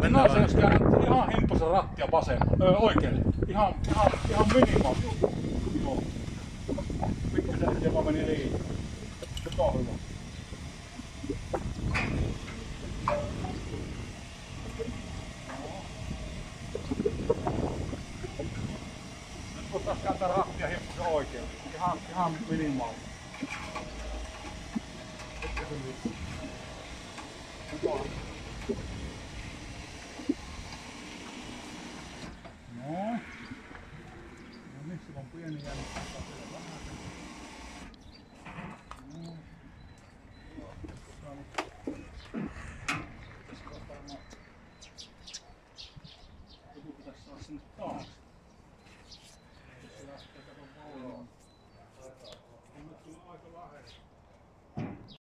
Mennään se jos käännät ihan himpusen rattia vasemmalle, öö, oikealle. Ihan, ihan, ihan minimaali. taas kääntää rahtia hiukkasen oikein. Ihan, ihan minimaali. Noin. No niin, se on pieni jännitys.